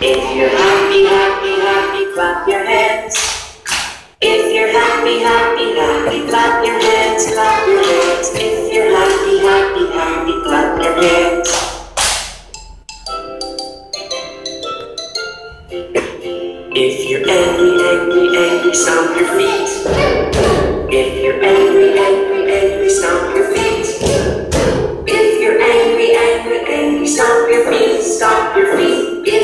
If you're happy, happy, happy, clap your hands. If you're happy, happy, happy, clap your hands, clap your hands. If you're happy, happy, happy, clap your hands. If you're angry, angry, angry, stomp your feet. If you're angry, angry, angry, stomp your feet. If you're angry, angry, angry, stomp your feet, stomp your feet. If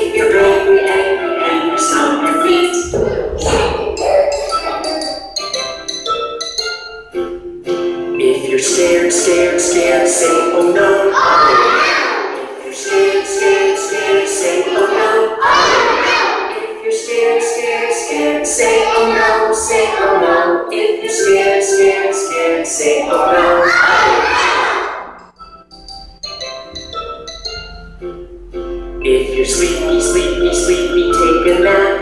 you're scared, scared, scared, say oh no. If you're scared, scared, scared, say oh no. If you're scared, scared, scared, say oh no, say oh no. If you're scared, scared, scared, say oh no. If you're sleepy, sleepy, sleepy, take a nap.